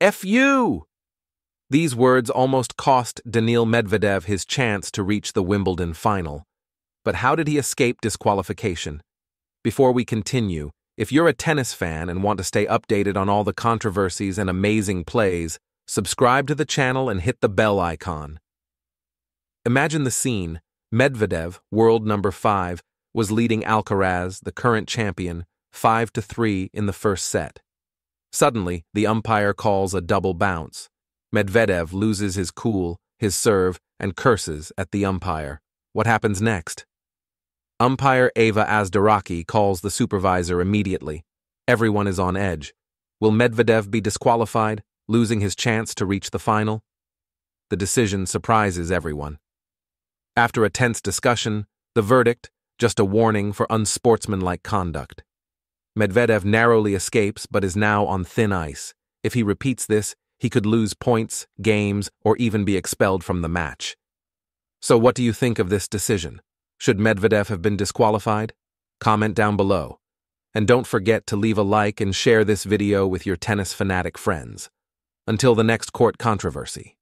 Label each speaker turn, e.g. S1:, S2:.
S1: F you! These words almost cost Daniil Medvedev his chance to reach the Wimbledon final. But how did he escape disqualification? Before we continue, if you're a tennis fan and want to stay updated on all the controversies and amazing plays, subscribe to the channel and hit the bell icon. Imagine the scene. Medvedev, world number 5, was leading Alcaraz, the current champion, 5 to 3 in the first set. Suddenly, the umpire calls a double bounce. Medvedev loses his cool, his serve, and curses at the umpire. What happens next? Umpire Eva Asderaki calls the supervisor immediately. Everyone is on edge. Will Medvedev be disqualified, losing his chance to reach the final? The decision surprises everyone. After a tense discussion, the verdict, just a warning for unsportsmanlike conduct. Medvedev narrowly escapes but is now on thin ice. If he repeats this, he could lose points, games, or even be expelled from the match. So, what do you think of this decision? Should Medvedev have been disqualified? Comment down below. And don't forget to leave a like and share this video with your tennis fanatic friends. Until the next court controversy.